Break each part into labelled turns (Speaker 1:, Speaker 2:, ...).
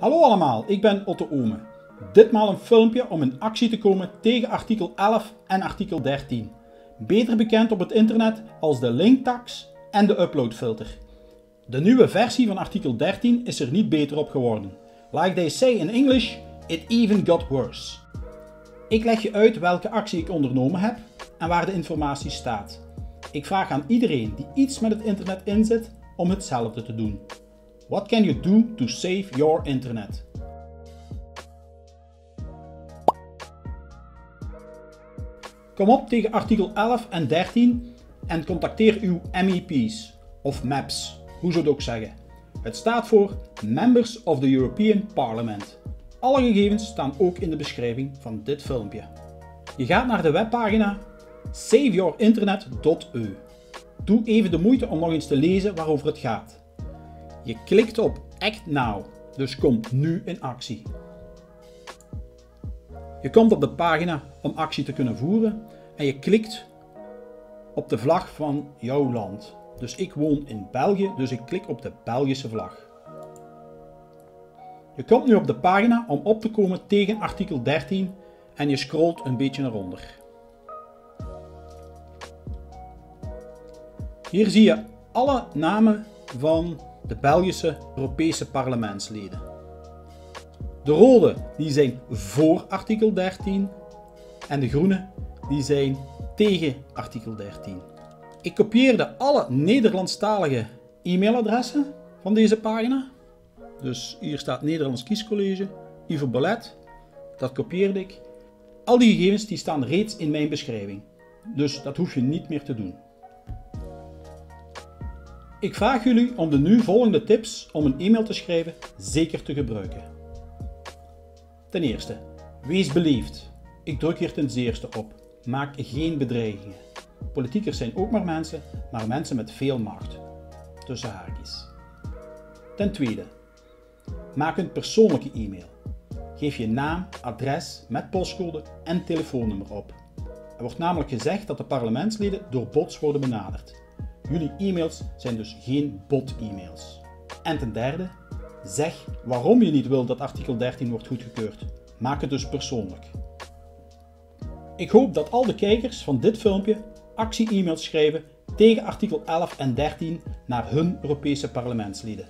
Speaker 1: Hallo allemaal, ik ben Otto Ome. Ditmaal een filmpje om in actie te komen tegen artikel 11 en artikel 13. Beter bekend op het internet als de linktax en de uploadfilter. De nieuwe versie van artikel 13 is er niet beter op geworden. Like they say in English, it even got worse. Ik leg je uit welke actie ik ondernomen heb en waar de informatie staat. Ik vraag aan iedereen die iets met het internet inzet om hetzelfde te doen. What can you do to save your internet? Kom op tegen artikel 11 en 13 en contacteer uw MEP's of MAPs, hoe zou het ook zeggen. Het staat voor Members of the European Parliament. Alle gegevens staan ook in de beschrijving van dit filmpje. Je gaat naar de webpagina saveyourinternet.eu. Doe even de moeite om nog eens te lezen waarover het gaat. Je klikt op Act Now, dus kom nu in actie. Je komt op de pagina om actie te kunnen voeren en je klikt op de vlag van jouw land. Dus ik woon in België, dus ik klik op de Belgische vlag. Je komt nu op de pagina om op te komen tegen artikel 13 en je scrolt een beetje naar onder. Hier zie je alle namen van de Belgische Europese parlementsleden. De rode die zijn voor artikel 13 en de groene die zijn tegen artikel 13. Ik kopieerde alle Nederlandstalige e-mailadressen van deze pagina. Dus hier staat Nederlands Kiescollege, Ivo Ballet. Dat kopieerde ik. Al die gegevens die staan reeds in mijn beschrijving. Dus dat hoef je niet meer te doen. Ik vraag jullie om de nu volgende tips om een e-mail te schrijven zeker te gebruiken. Ten eerste, wees beleefd. Ik druk hier ten zeerste op. Maak geen bedreigingen. Politiekers zijn ook maar mensen, maar mensen met veel macht. Tussen haakjes. Ten tweede, maak een persoonlijke e-mail. Geef je naam, adres met postcode en telefoonnummer op. Er wordt namelijk gezegd dat de parlementsleden door bots worden benaderd. Jullie e-mails zijn dus geen bot-e-mails. En ten derde, zeg waarom je niet wil dat artikel 13 wordt goedgekeurd. Maak het dus persoonlijk. Ik hoop dat al de kijkers van dit filmpje actie-e-mails schrijven tegen artikel 11 en 13 naar hun Europese parlementsleden.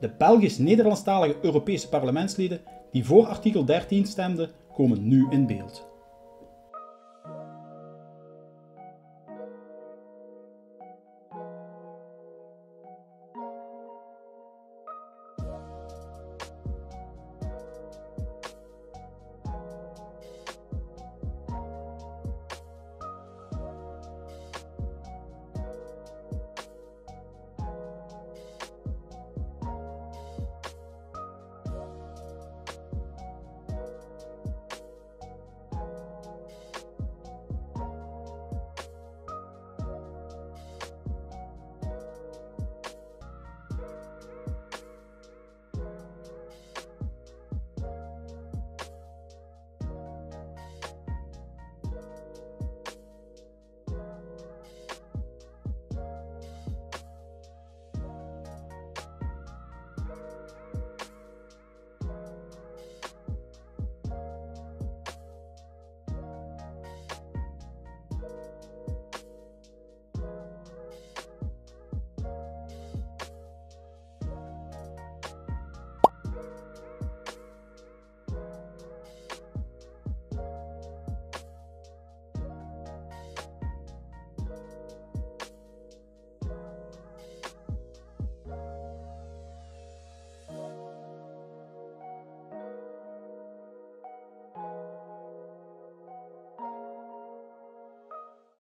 Speaker 1: De Belgisch-Nederlandstalige Europese parlementsleden die voor artikel 13 stemden, komen nu in beeld.